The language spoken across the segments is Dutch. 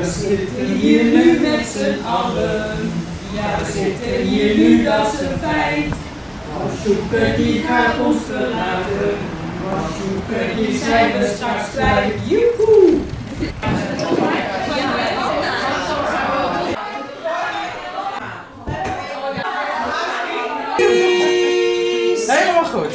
we zitten hier nu met z'n allen. Ja, we zitten hier nu, dat is een feit. Want Sjoeke die gaat ons verlaten. Want Sjoeke die zijn we straks kwijt. Joehoe! Helemaal goed.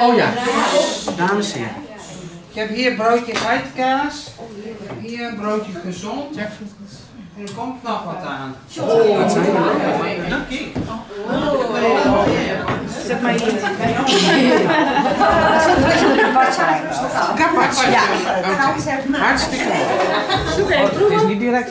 Oh ja. Dames en heren. Ik heb hier broodje geitkaas. Ik heb hier een broodje gezond. En er komt nog wat aan. Wat zijn er? Dank je. Zet maar hier. Kapot. Ja. Hartstikke mooi. Het is niet direct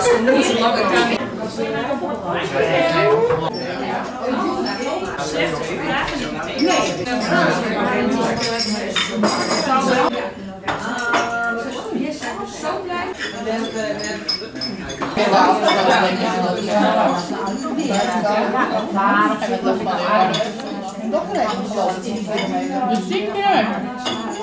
Dus we zo langer gaan. Slechte vragen niet. Nee. Zo blij. Muziek meer!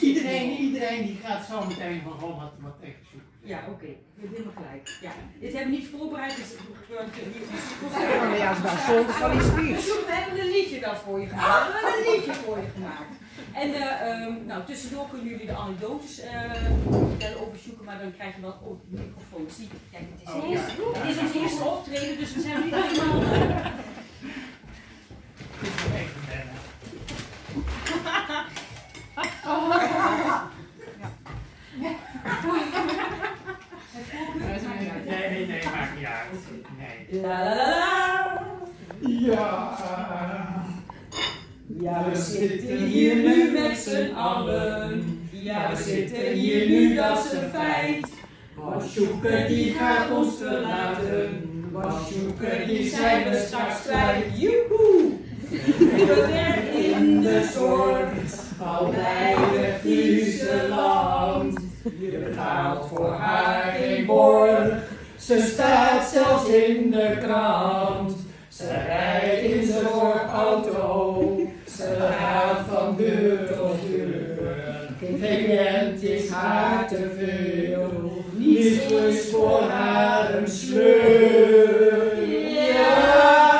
Iedereen, iedereen die gaat zo meteen van wat, wat tegen zoeken. Ja, oké. Je hebt helemaal gelijk. Ja. Dit hebben we niet voorbereid, dus het gebeurt hier. Ja, dat is wel van die speech. Dus we hebben een liedje dan voor je gemaakt. We hebben een liedje voor je gemaakt. En eh, ehm, nou, tussendoor kunnen jullie de anekdotes eh, vertellen over zoeken, maar dan krijg je wel ook de microfoon. Zie? Kijk, het is, Oh, het is ons eerste optreden, dus we zijn niet helemaal... eh, Even wennen. Nee, nee, nee, maakt Ja. We zitten hier nu met z'n allen. Ja, we zitten hier nu, dat is een feit. Want die gaat ons verlaten. Want die zijn we straks kwijt. Joehoe! We werkt in de zorg, al bij het land. Je betaalt voor haar ze staat zelfs in de krant. Ze rijdt in zijn zorgauto, ze gaat van deur tot deur. Cliënt is haar te veel, niets is voor haar een sleur. Ja,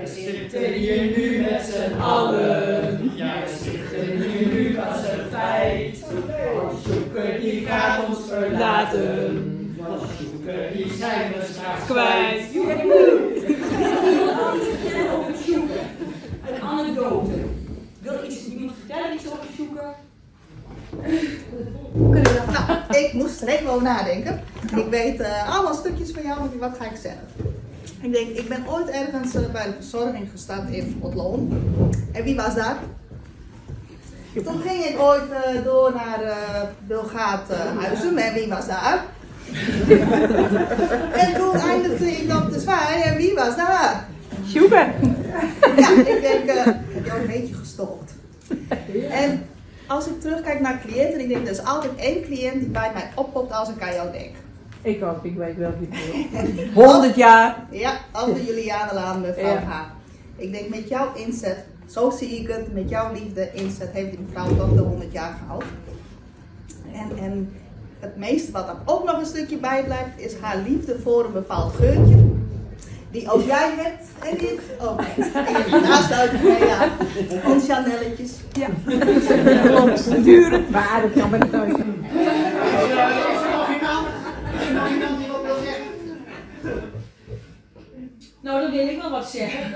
we zitten hier nu met z'n allen. Ja, we zitten hier nu als een feit. Want Sjoeke die gaat ons verlaten. Sjoeke die zijn we straks kwijt. over Sjoeke. Een anekdote. Wil iets, iemand vertellen iets over Sjoeke? Nou, ik moest er even over nadenken. Ik weet eh, allemaal stukjes van jou, maar wat ga ik zeggen? Ik denk, ik ben ooit ergens eh, bij de verzorging gestart in Otloon. En wie was daar? Toen ging ik ooit eh, door naar uh, Bilgaat Huizen. En wie was daar? En toen eindigde ik op de zwaai en wie was daar? Sjoeke. Ja, ik denk, eh, ik heb jou een beetje gestoord. En als ik terugkijk naar cliënten, ik denk er is altijd één cliënt die bij mij oppopt als ik aan jou denk. Ik ook, ik weet wel wie het is. 100 jaar. Ja, over Juliane Laan, mevrouw Ja. H. Ik denk met jouw inzet, zo zie ik het, met jouw liefde inzet heeft die mevrouw toch de 100 jaar gehaald. En, en meeste wat er ook nog een stukje bij blijft, is haar liefde voor een bepaald geurtje. Die ook jij hebt en ik ook. En je naast uit ja. Ons Chanelletjes. Ja. Klopt. Duren. Maar dat kan maar niet die? Nou, dan wil ik wel wat zeggen.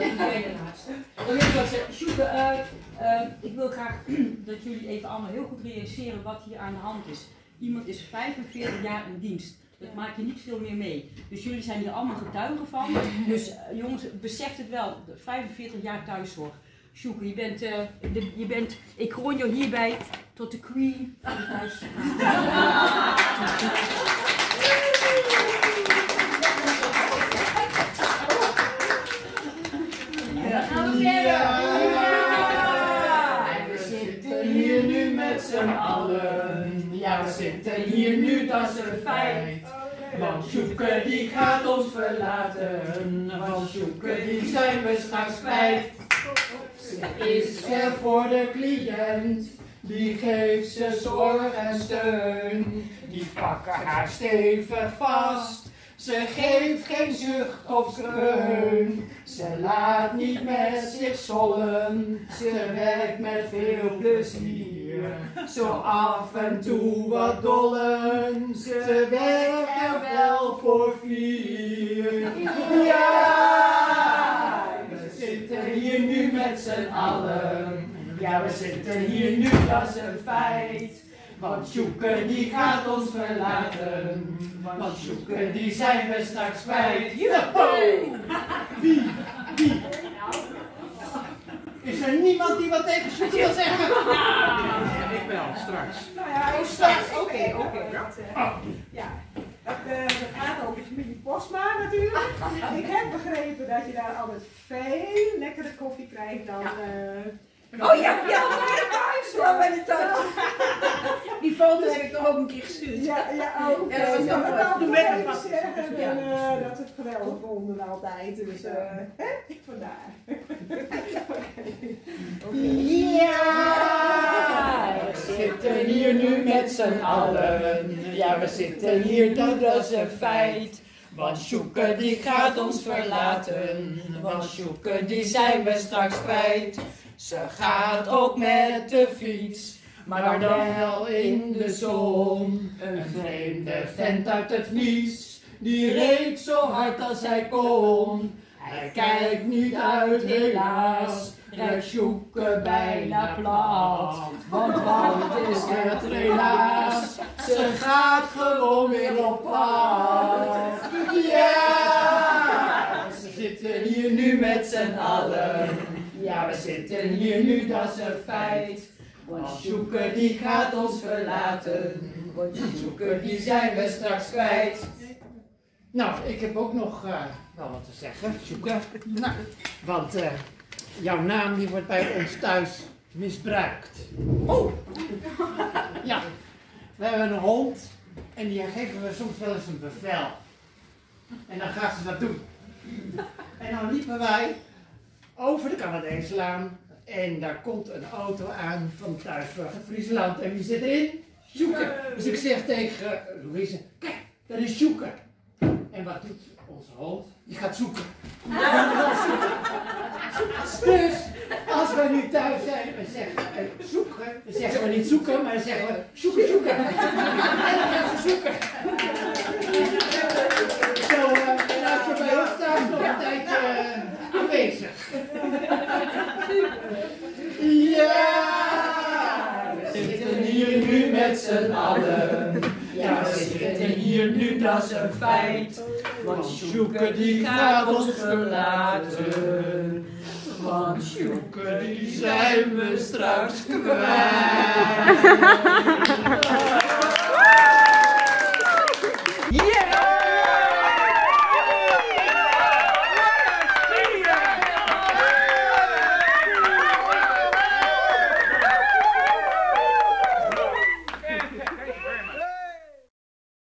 Dan wil ik wat zeggen. Sjoeke, eh, eh, ik wil graag dat jullie even allemaal heel goed realiseren wat hier aan de hand is. Iemand is 45 jaar in dienst. Dat maak je niet veel meer mee. Dus jullie zijn hier allemaal getuigen van. Dus eh, jongens, besef het wel. 45 jaar thuiszorg. Sjoeke, je bent, de- je bent, ik kroon jou hierbij tot de queen van de thuiszorg. met z'n allen. Ja, we zitten hier nu, dat is een feit. Want Sjoeke die gaat ons verlaten. Want Sjoeke die zijn we straks kwijt. Ze is er voor de cliënt. Die geeft ze zorg en steun. Die pakken haar stevig vast. Ze geeft geen zucht of kreun. Ze laat niet met zich zollen. Ze werkt met veel plezier. Zo af en toe wat dollen. Ze werkt er wel voor vier. Ja, we zitten hier nu met z'n allen. Ja, we zitten hier nu, dat is een feit. Want Sjoeke die gaat ons verlaten. Want Sjoeke die zijn we straks kwijt. Joehoe! Wie? Wie? Is er niemand die wat tegen Sjoeke wil zeggen? Ik wel, straks. Nou ja, Oh, straks. Oké, oké. Ja, dat, eh, dat gaat over familie Posma natuurlijk. Ik heb begrepen dat je daar altijd veel lekkere koffie krijgt dan... eh, Oh ja, ja, ja, bij de thuis. Die foto heb ik toch ook een keer gestuurd. Ja, ja, ook. Ja, dat was wel even vast. zeggen. Ja. En, eh, dat het geweldig vonden altijd. Dus eh, hè, vandaar. Ja, we zitten hier nu met z'n allen. Ja, we zitten hier, dat is een feit. Want Sjoeke die gaat ons verlaten. Want Sjoeke die zijn we straks kwijt. Ze gaat ook met de fiets. Maar dan wel in de zon. Een vreemde vent uit het Vlies. Die reed zo hard als hij kon. Hij kijkt niet uit helaas. Rijdt Sjoeke bijna plat. Want wat is het helaas? Ze gaat gewoon weer op pad. Ja, ze zitten hier nu met z'n allen. Ja, we zitten hier nu, dat is een feit. Want Sjoeke die gaat ons verlaten. Want Sjoeke die zijn we straks kwijt. Nou, ik heb ook nog eh, wel wat te zeggen, Sjoeke. Nou, want eh, jouw naam die wordt bij ons thuis misbruikt. Oh! Ja, we hebben een hond en die geven we soms wel eens een bevel. En dan gaat ze dat doen. En dan liepen wij over de Canadeeslaan en daar komt een auto aan van Thuisburg in Friesland. En wie zit erin? Sjoeke. Dus ik zeg tegen Louise, kijk, dat is Sjoeke. En wat doet onze hond? Die gaat zoeken. Dus, als we nu thuis zijn, we zeggen eh, zoeken, dan zeggen we niet zoeken, maar dan zeggen we zoeken, zoeken. En dan gaan ze zoeken. Zo, en als je bij ons thuis nog een tijdje eh, aanwezig. Ja, we zitten hier nu met z'n allen. Ja, we zitten hier nu, dat is een feit. Want Sjoeke die gaat ons verlaten. Want Sjoeke die zijn we straks kwijt.